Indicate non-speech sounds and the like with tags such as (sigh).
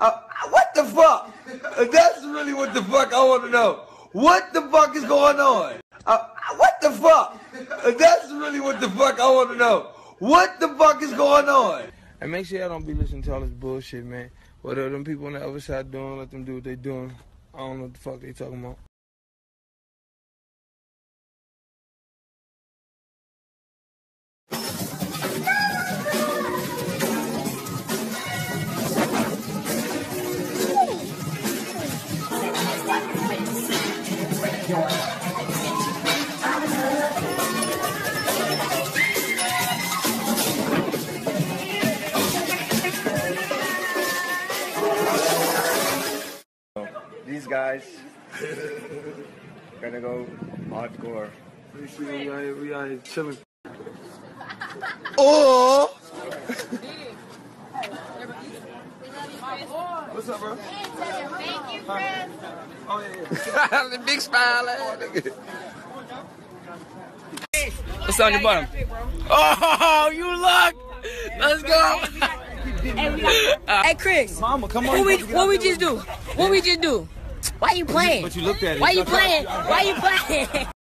Uh, what the fuck? That's really what the fuck I want to know. What the fuck is going on? Uh, what the fuck? That's really what the fuck I want to know. What the fuck is going on? And make sure y'all don't be listening to all this bullshit, man. Whatever them people on the other side doing, let them do what they doing. I don't know what the fuck they talking about. These guys gonna go hardcore. We see we out here, we out here chilling. Oh! What's up, bro? Thank you, Chris. Oh yeah, the (laughs) big smile. eh? What's on your bottom? Oh, you luck! Let's go. Hey Chris, Mama, come on. what on. we what we just do? What we just do? Why you playing? But you looked at it. Why you playing? Why you playing? (laughs)